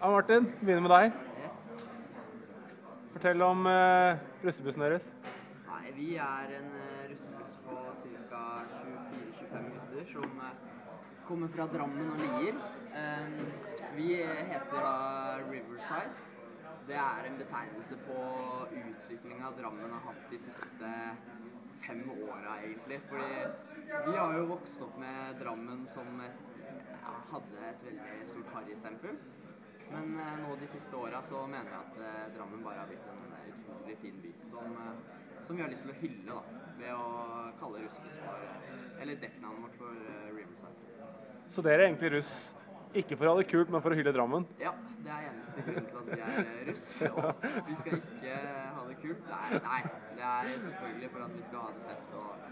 Ja, Martin, begynner med deg. Fortell om uh, russebussen deres. Nei, vi er en uh, russebuss på ca. 24-25 minutter som uh, kommer fra Drammen og Lier. Um, vi heter da Riverside. Det er en betegnelse på utviklinga Drammen har hatt de siste fem åra, egentlig. Fordi vi har jo vokst opp med Drammen som ja, hadde et veldig stort harrystempel. Men eh, nå de siste åra så mener jeg at eh, Drammen bare har blitt en eh, utrolig fin by som, som vi har lyst til å hylle da, ved å kalle russebuss for Eller dekknavnet vårt for Riverside. Så dere er egentlig russ ikke for å ha det kult, men for å hylle Drammen? Ja, det er eneste grunn til at vi er russ. Og vi skal ikke ha det kult. Nei, nei, det er selvfølgelig for at vi skal ha det fett og,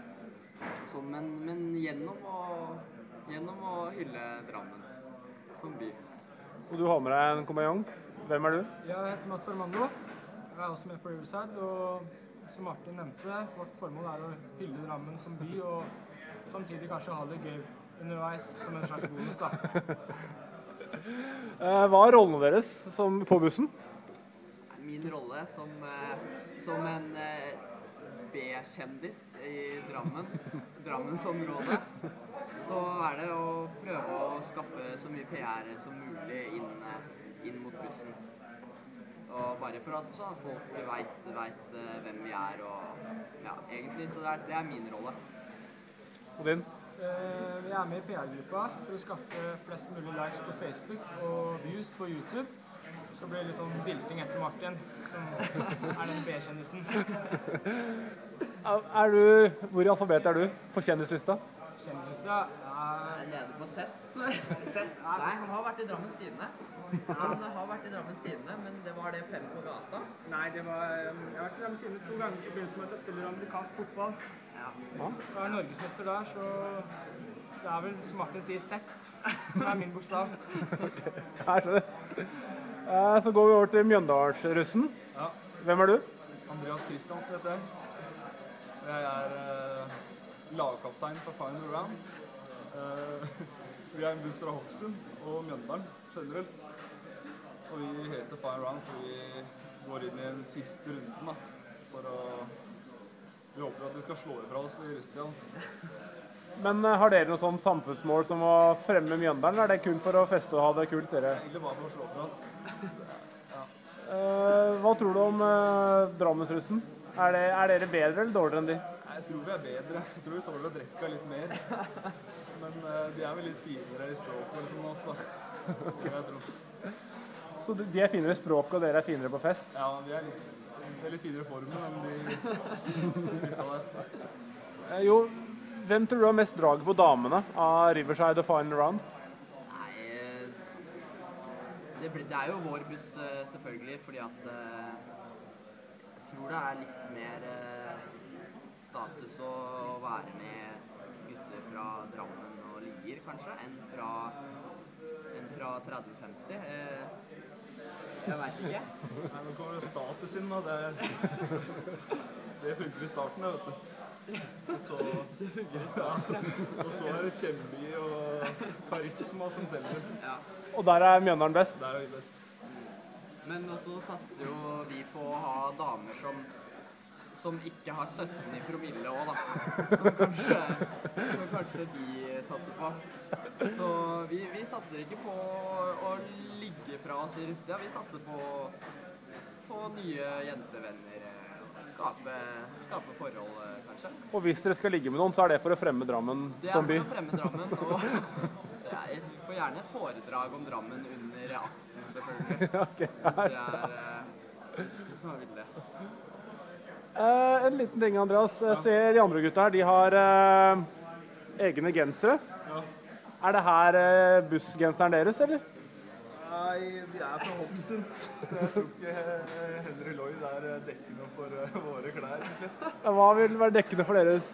og sånn, men, men gjennom, å, gjennom å hylle Drammen som by. Og du har med deg en kompanjong. Hvem er du? Jeg heter Mats Armando. Jeg er også med på Riverside. Og som Martin nevnte, vårt formål er å hylle Drammen som by, og samtidig kanskje ha det gøy underveis som en slags bonus, da. Eh, hva er rollene deres som, på bussen? Min rolle som, eh, som en eh, B-kjendis i Drammen, Drammensområdet, så er det å prøve å skaffe så mye PR som mulig inn, eh, inn mot bussen. Og bare for at, sånn at folk veit hvem vi er og Ja, egentlig. Så det er, det er min rolle. Og din? Eh, Vi er med i PR-gruppa for å skaffe flest mulig likes på Facebook og views på YouTube. Så ble det litt sånn dilting etter Martin, som er den B-kjendisen. Er du, hvor i alfabetet er du på kjendislista? Kjendislista er Er nede på sett. Nei, han har vært i Drammens Tidende. Han har vært i Drammens Tidende, men det var det fem på gata. Nei, det var Jeg har vært i Drammens Tidende to ganger i forbindelse med at jeg spiller amerikansk fotball. Ja. Jeg er norgesmester der, så det er vel, som Martin sier, sett, som er min bokstav. okay. Eh, Så går vi over til Mjøndalsrussen. Ja. Hvem er du? Andreas Christiansen heter jeg. Jeg er eh, lagkaptein på Final Round. Eh, vi er en buss fra Hokksund og Mjøndalen generelt. Og vi heter Final Round fordi vi går inn i den siste runden da, for å Vi håper at vi skal slå ifra oss i Russland. Men eh, har dere noe sånn samfunnsmål som å fremme Mjøndalen? Er det kun for å feste og ha det kult, dere? Egentlig bare for å slå fra oss. Eh, hva tror du om uh, Drammensrussen? Er, er dere bedre eller dårligere enn de? Jeg tror vi er bedre. Jeg tror vi tåler å drikke litt mer. Men eh, de er vel litt finere i språket liksom oss, da. Det vil jeg tro. Så de de er finere i språket, og dere er finere på fest? Ja, vi er litt, er litt finere i formen enn de gutta der. Eh, jo, hvem tror du har mest drag på damene av Riverside og Final Round? Nei eh, det, blir, det er jo vår buss, selvfølgelig, fordi at Jeg tror det er litt mer status å være med gutter fra Drammen og Lier, kanskje, enn fra, en fra 3050. Eh, jeg veit ikke. Nei, kommer det status inn, da. Det, det funker i starten, det, vet du. Og så, ja, og så er det kjemi og karisma som teller. Ja. Og der er Mjøndalen best. Der er vi best. Men også satser jo vi på å ha damer som som ikke har 17 i promille òg, da. Som kanskje, som kanskje de satser på. Så vi, vi satser ikke på å ligge fra oss i Rustia. Vi satser på å få nye jentevenner. eh, Skape, skape forhold, eh, kanskje. Og hvis dere skal ligge med noen, så er det for å fremme Drammen Det er for å fremme Drammen. Og jeg får gjerne et foredrag om Drammen under 18, selvfølgelig. Okay, Hvis det er eh, hvis er vil det. Eh, en liten ting, Andreas. Jeg ser de andre gutta her. De har eh, egne gensere. Ja. Er det her eh, bussgenseren deres, eller? Nei, vi er fra Hokksund, så jeg tror ikke eh, Henry Lloyd er eh, dekkende for eh, våre klær. Hva vil være dekkende for deres?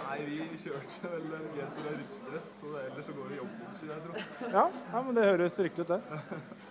Nei, vi kjørte vel en genser og russdress, så ellers så går det joggebukser, jeg tror. Ja, ja, men det høres riktig ut, det.